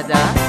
Canadá.